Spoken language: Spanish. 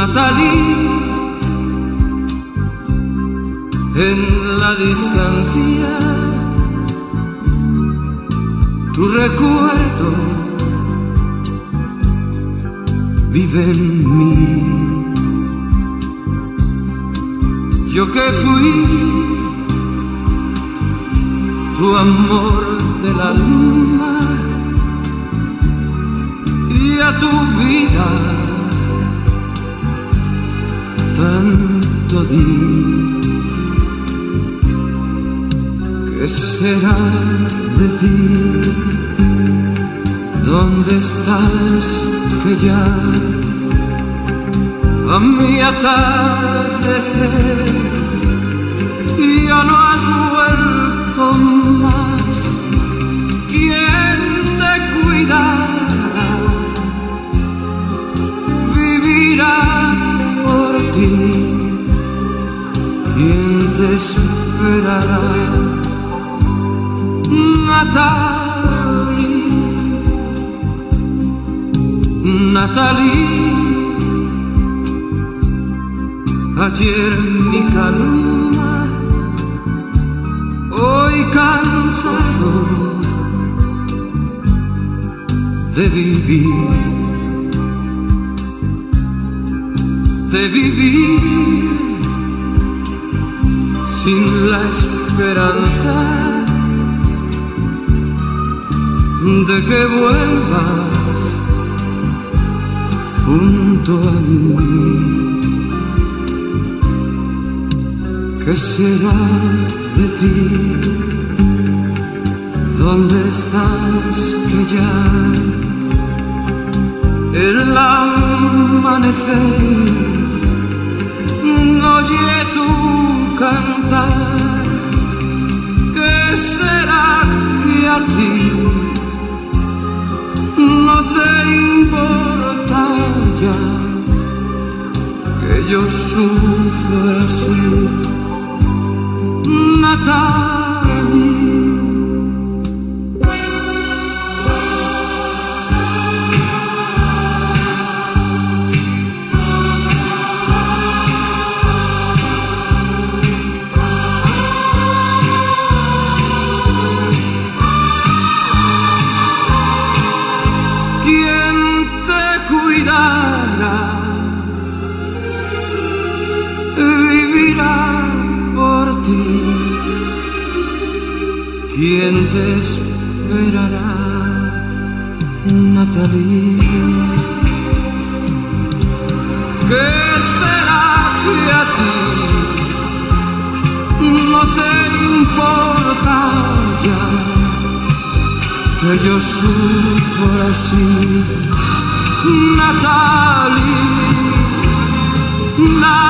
Natalie, en la distancia, tu recuerdo vive en mí. Yo que fui tu amor del alma ¿Qué será de ti? ¿Dónde estás que ya a mi atardecer esperará? Natalie, Natalie, ayer mi calma, hoy cansado de vivir. De vivir sin la esperanza de que vuelvas junto a mí. ¿Qué será de ti? ¿Dónde estás que ya el amanecer oye tu cantar, ¿qué será que a ti no te importa ya que yo sufra así? Natalie. ¿Quién te esperará, Natalie? ¿Qué será que a ti no te importa ya que yo sufro así, Natalie? Natalie,